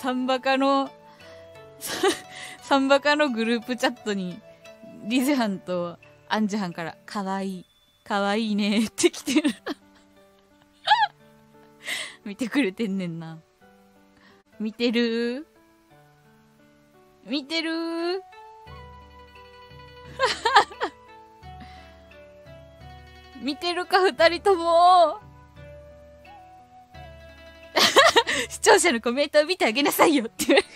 サンバカの、サンバカのグループチャットに、リゼハンとアンジハンから、かわいい、かわいいねって来てる。見てくれてんねんな。見てる？見てる？見てるか二人とも 視聴者のコメントを見てあげなさいよって言われ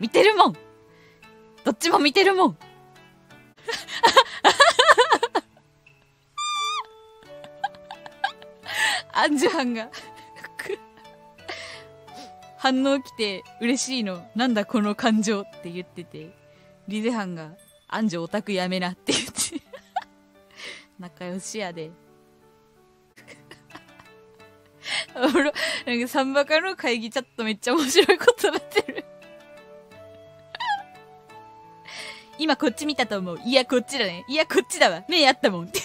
見てるもん。どっちも見てるもん。アンジュハンが 反応来て嬉しいの。なんだこの感情って言ってて、リゼハンが、アンジュオタクやめなって言って。仲良しやで。なんかサンバカの会議チャットめっちゃ面白いことなってる 今こっち見たと思う。いや、こっちだね。いや、こっちだわ。目あったもん。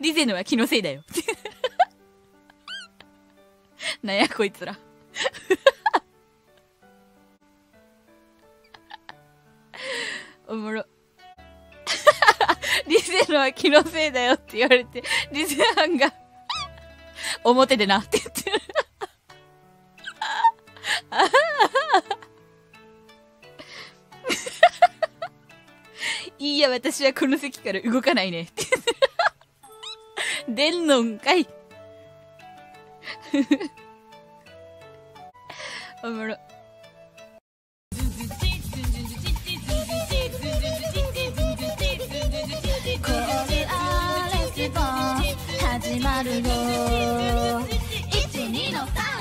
リゼのは気のせいだよ。なんやこいつら。おもろ。リゼのは気のせいだよって言われて、リゼハンが表でなって言ってる。いいや、私はこの席から動かないね。出んのんかい。おもろ。まるよ。12の3